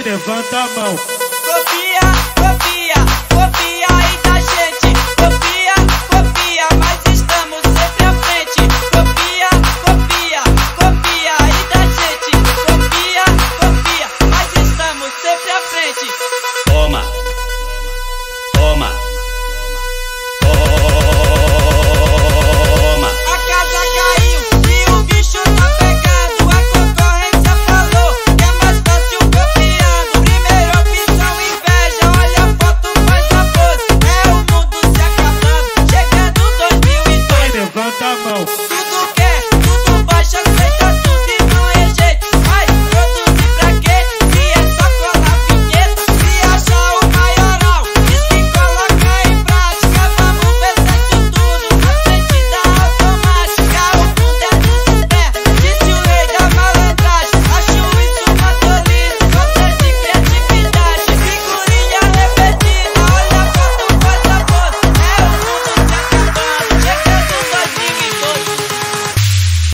vai, levanta a mão. Copia, copia, copia aí da gente. Copia, copia, mas estamos sempre à frente. Copia, copia, copia aí da gente. Copia, copia, mas estamos sempre à frente. Toma. Tá a mão.